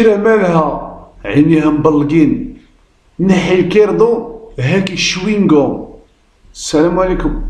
الشيرة مالها عينيها مبلقين نحي الكيردو هاكي الشوينغو السلام عليكم.